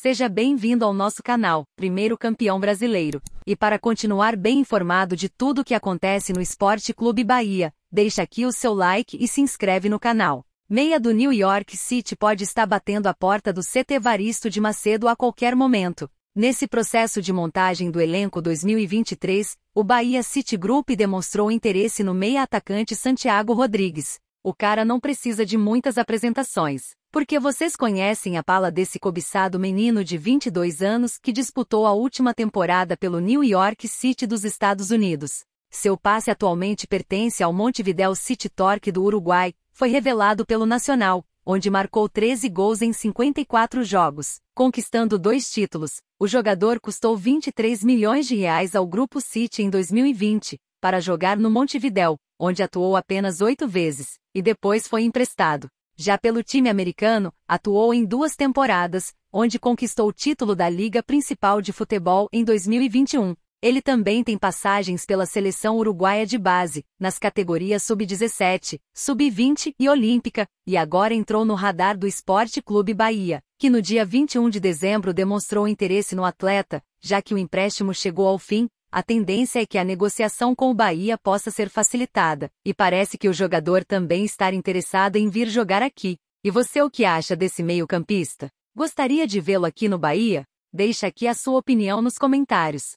Seja bem-vindo ao nosso canal, Primeiro Campeão Brasileiro. E para continuar bem informado de tudo o que acontece no Esporte Clube Bahia, deixa aqui o seu like e se inscreve no canal. Meia do New York City pode estar batendo a porta do CT Varisto de Macedo a qualquer momento. Nesse processo de montagem do elenco 2023, o Bahia City Group demonstrou interesse no meia atacante Santiago Rodrigues. O cara não precisa de muitas apresentações, porque vocês conhecem a pala desse cobiçado menino de 22 anos que disputou a última temporada pelo New York City dos Estados Unidos. Seu passe atualmente pertence ao Montevideo City Torque do Uruguai, foi revelado pelo Nacional, onde marcou 13 gols em 54 jogos, conquistando dois títulos. O jogador custou 23 milhões de reais ao Grupo City em 2020, para jogar no Montevideo, onde atuou apenas oito vezes, e depois foi emprestado. Já pelo time americano, atuou em duas temporadas, onde conquistou o título da Liga Principal de Futebol em 2021. Ele também tem passagens pela seleção uruguaia de base, nas categorias sub-17, sub-20 e olímpica, e agora entrou no radar do Esporte Clube Bahia, que no dia 21 de dezembro demonstrou interesse no atleta, já que o empréstimo chegou ao fim, a tendência é que a negociação com o Bahia possa ser facilitada, e parece que o jogador também está interessado em vir jogar aqui. E você o que acha desse meio-campista? Gostaria de vê-lo aqui no Bahia? Deixe aqui a sua opinião nos comentários.